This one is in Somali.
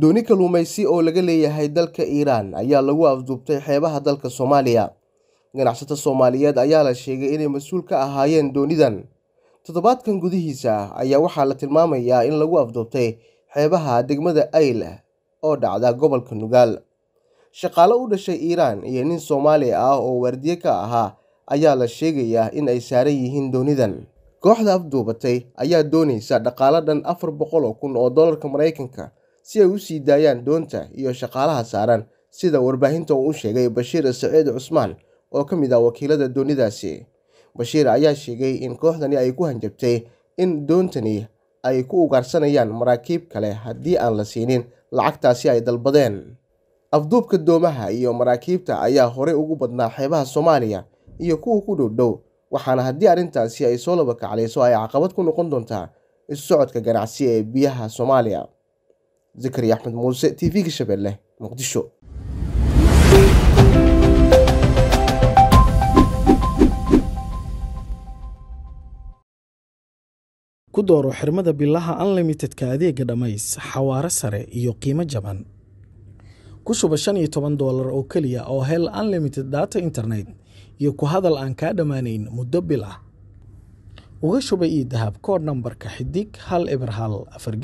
dooni kalluumaysi oo laga leeyahay dalka Iiraan ayaa lagu afduubtay xeebaha dalka Soomaaliya. Ganacsato Soomaaliyeed ayaa la sheegay inay mas'uul ka ahaayeen doonidan. Toddobaadkan gudihiisa ayaa waxaa la tilmaamayaa in lagu afduubtay xeebaha degmada Ayl oo dhacda gobolka Nugaal. Shaqaale u dhashay Iiraan iyo nin Soomaali ah oo waardiye ka ahaa ayaa la sheegayaa in ay saaran yihiin doonidan. Kooxda afduubatay ayaa doonaysa dhaqaale dhan afar boqol oo kun oo doolarka Mareykanka si ay u sii daayaan doonta iyo shaqaalaha saaran sida warbaahinta uu u sheegay Bashiir Saciid Cusmaan oo ka mid ah wakiilada doonidaasi. Bashiir ayaa sheegay in kooxdani ay ku hanjabtay in doontani ay ku ugaarsanayaan maraakiib kale haddii aan la siinin lacagtaasi ay dalbadeen. Afduubka doomaha iyo maraakiibta ayaa horey ugu badnaa xeebaha Soomaaliya iyo kuwa ku dhow dhow waxaana haddii arrintaasi ay soo laba kaclayso ay caqabad ku noqon doontaa isu socodka ganacsi ee biyaha Soomaaliya. Zakariya Axmed Muuse TV-ga Shabeelle Muqdisho. ku dooro xirmada bilaha unlimitedka adeega dhammays xawaare sare iyo qiimo jaban. Ku shuba shan iyo toban doolar oo keliya oo hel unlimited data internet iyo ku hadal aan kaa dhammaanayn muddo bil ah uga shuba ii dahab koodh nambarka xidig hal eber hal afar